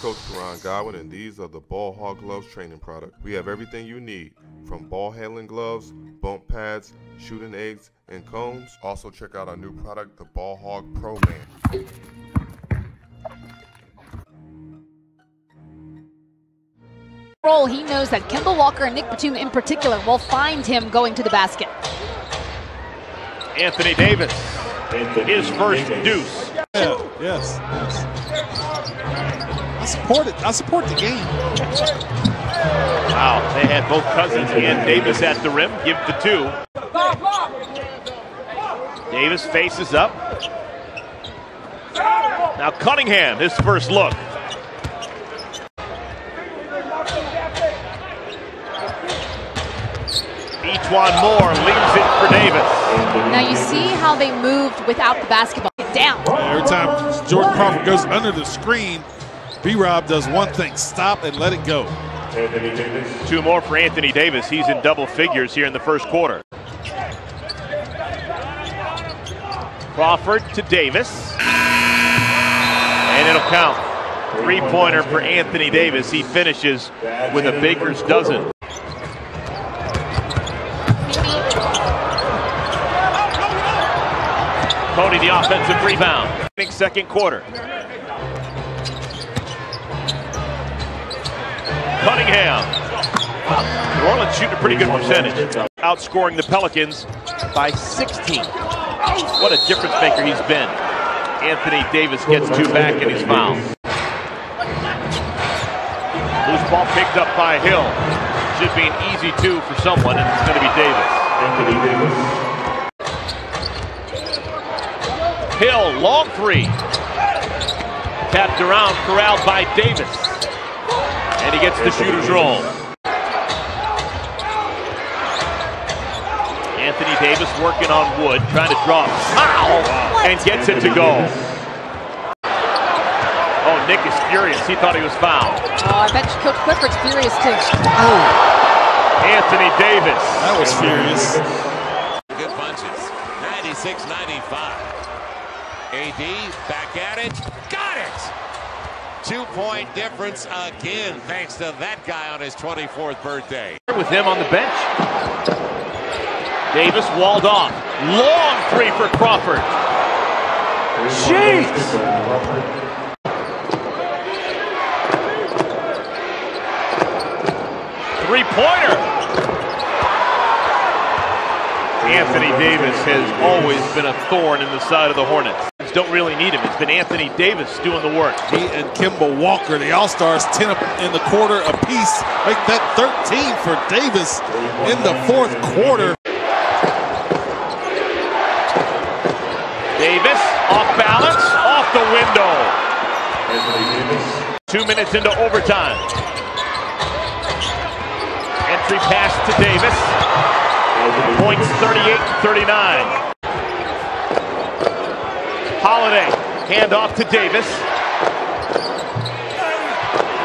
Coach Teron Godwin, and these are the Ball Hog Gloves training product. We have everything you need, from ball handling gloves, bump pads, shooting eggs, and cones. Also check out our new product, the Ball Hog Pro Man. Role, he knows that Kemba Walker and Nick Batum in particular will find him going to the basket. Anthony Davis, his first deuce. Yeah, yes, yes. I support it. I support the game. Wow, they had both Cousins and Davis at the rim. Give the two. Davis faces up. Now Cunningham, his first look. E'Twaun Moore leaves it for Davis. Now you see how they moved without the basketball. Get down. Every time Jordan Crawford goes under the screen, B-Rob does one thing, stop and let it go. Two more for Anthony Davis. He's in double figures here in the first quarter. Crawford to Davis. And it'll count. Three-pointer for Anthony Davis. He finishes with a baker's dozen. Cody the offensive rebound. Second quarter. Cunningham. New Orleans shooting a pretty good percentage. Outscoring the Pelicans by 16. What a difference maker he's been. Anthony Davis gets two back and he's fouled. Loose ball picked up by Hill. Should be an easy two for someone, and it's going to be Davis. Anthony Davis. Hill, long three. Tapped around, corralled by Davis. And he gets the shooter's roll. Anthony Davis working on Wood, trying to draw a foul, and gets it to go. Oh, Nick is furious. He thought he was fouled. Oh, I bet Coach Clifford's furious too. Anthony Davis. That was furious. Good bunches. 96-95. AD back at it. Got it! Two-point difference again, thanks to that guy on his 24th birthday. With him on the bench. Davis walled off. Long three for Crawford. Jeez! Three-pointer. Anthony Davis has always been a thorn in the side of the Hornets. Don't really need him. It's been Anthony Davis doing the work. He and Kemba Walker, the All-Stars, 10 in the quarter apiece. Make that 13 for Davis in the fourth quarter. Davis off balance, off the window. Two minutes into overtime. Entry pass to Davis. Points 38-39. Holiday, hand off to Davis.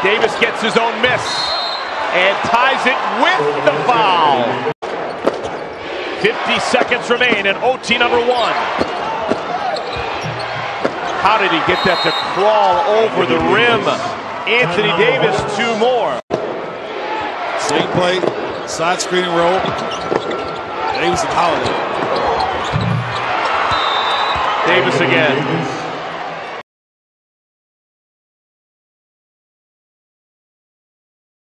Davis gets his own miss and ties it with the foul. 50 seconds remain in OT number one. How did he get that to crawl over the rim? Anthony Davis, two more. Same play, side screen and roll. Davis and Holiday. Davis again.